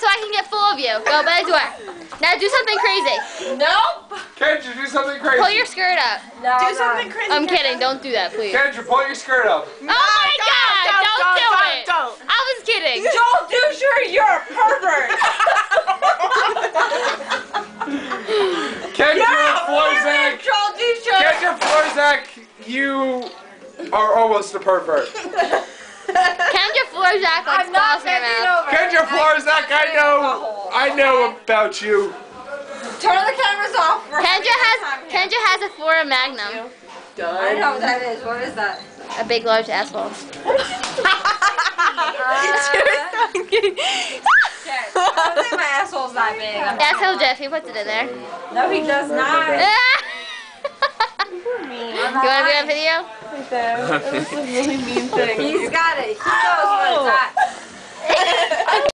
so I can get full of you. Go by the door. Now do something crazy. Nope. Can't you do something crazy? Pull your skirt up. No, do something crazy. I'm kidding. Don't do that, please. Can't you pull your skirt up? oh no, my don't, God! Don't, don't, don't do it. Don't. I was kidding. Don't do sure you're a pervert. Can't you, Florzak? Can't you, You are almost a pervert. Kendra Florzak like I'm not balls in her bending mouth. over. Kendra Florzak, I know, I know about you. Turn the cameras off. We're Kendra has good time. Kendra has a Flora Magnum, I don't know what that is. What is that? a big large asshole. Okay. I don't think my asshole's that big. I'm That's how gonna. Jeff he puts it in there. No, he does not. you want to be on video? That was a really mean thing. He's got it. He goes